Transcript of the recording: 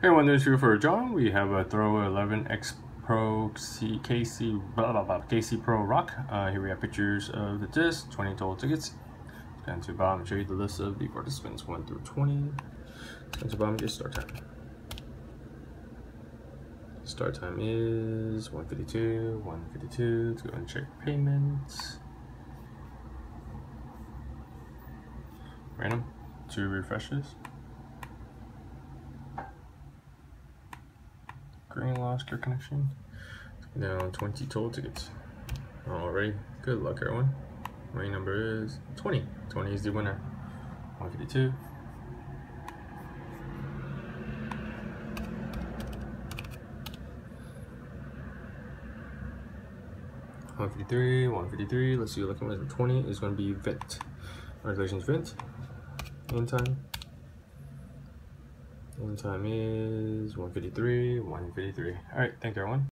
Hey everyone, this is for John. We have a Throw 11 X Pro C KC blah blah blah KC Pro Roc. Uh, here we have pictures of the disc, 20 total tickets. Down to bottom, show you the list of the participants 1 through 20. Down to bottom, get start time. Start time is 152, 152. Let's go and check payments. Random, two refreshes. Green lost your connection. Now 20 total tickets. Alright, good luck everyone. My number is 20. 20 is the winner. 152. One fifty three, one fifty three. Let's see. Looking at twenty is going to be Vent. Congratulations, Vent. In time. One time is 153, 153. All right, thank you, everyone.